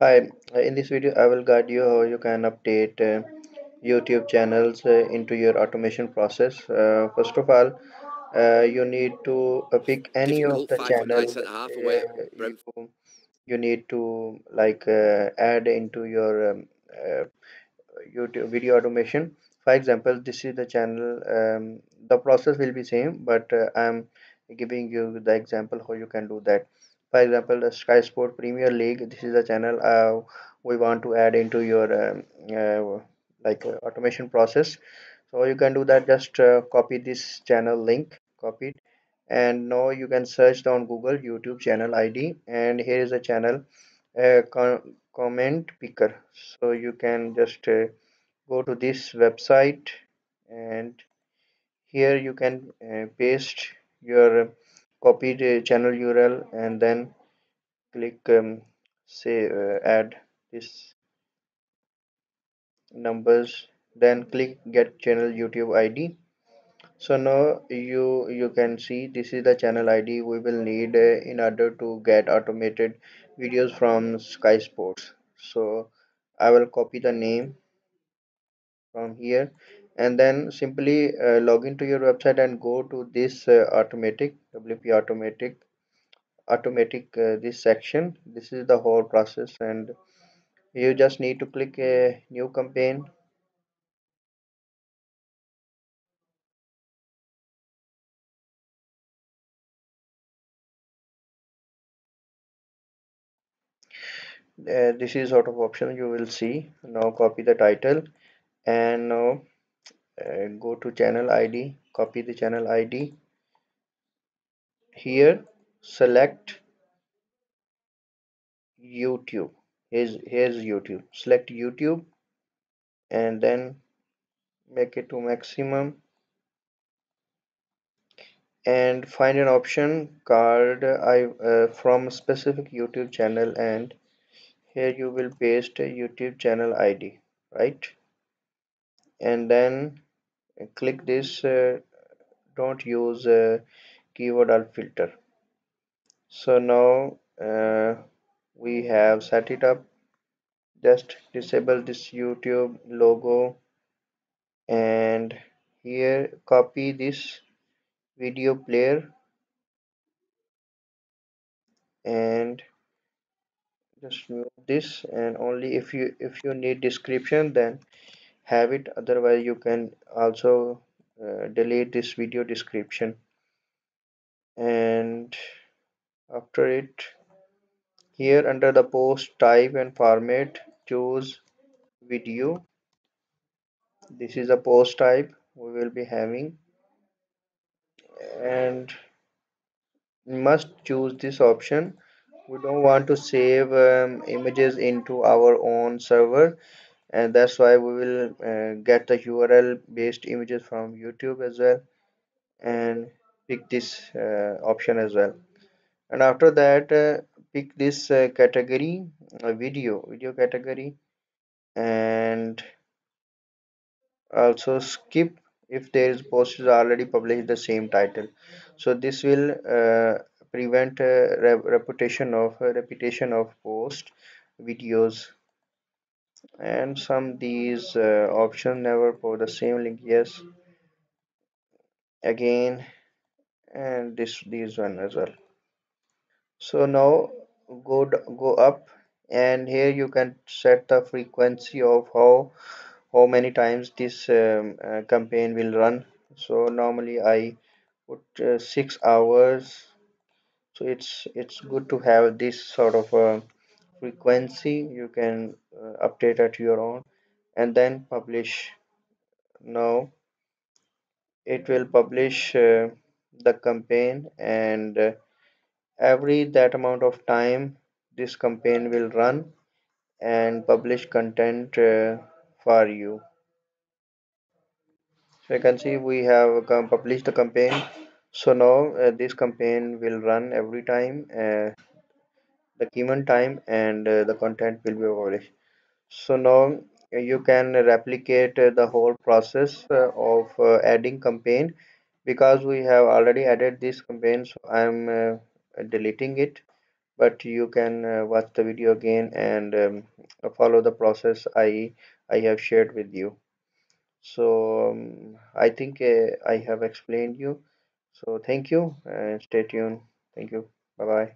Hi, uh, in this video, I will guide you how you can update uh, YouTube channels uh, into your automation process. Uh, first of all, uh, you need to uh, pick any of the five foot channel nine, centre half away. uh, you you need to like uh, add into your um, uh, YouTube video automation. For example, this is the channel. Um, the process will be same, but uh, I'm giving you the example how you can do that. For example, the Sky Sport Premier League. This is the channel uh, we want to add into your um, uh, like uh, automation process. So you can do that. Just uh, copy this channel link, copy it, and now you can search on Google YouTube channel ID. And here is the channel uh, com comment picker. So you can just go to this website and here you can paste your copied the channel URL and then click um, say uh, add this numbers then click get channel YouTube ID so now you you can see this is the channel ID we will need uh, in order to get automated videos from Sky Sports. So I will copy the name from here and then simply uh, log into your website and go to this uh, automatic WP automatic automatic uh, this section. This is the whole process and you just need to click a new campaign. Uh, this is sort of option you will see. Now copy the title and now go to channel ID copy the channel ID here select YouTube. Here's here's YouTube. Select YouTube and then make it to maximum. And find an option card I uh, from specific YouTube channel and here you will paste a YouTube channel ID right? And then click this uh, don't use uh, keyword or filter. So now uh, we have set it up. Just disable this YouTube logo and here copy this video player. And just move this and only if you if you need description then have it. Otherwise you can also uh, delete this video description. And after it here under the post type and format choose video. This is a post type we will be having. And must choose this option. We don't want to save um, images into our own server and that's why we will uh, get the URL based images from YouTube as well and pick this uh, option as well. And after that uh, pick this uh, category uh, video video category. And also skip if there is post is already published the same title. So this will uh, prevent uh, re reputation of uh, repetition of post videos and some these uh, option never for the same link yes. Again and this these one as well. So now go go up and here you can set the frequency of how how many times this um, uh, campaign will run. So normally I put uh, six hours. So it's it's good to have this sort of a frequency. You can uh, update at your own and then publish. Now it will publish uh, the campaign and uh, every that amount of time this campaign will run and publish content uh, for you. So you can see we have published the campaign. So now uh, this campaign will run every time uh, the given time and uh, the content will be published so now you can replicate uh, the whole process uh, of uh, adding campaign because we have already added this campaign so i'm deleting it but you can watch the video again and um, follow the process I I have shared with you. So um, I think I have explained you. So thank you and stay tuned. Thank you. Bye bye.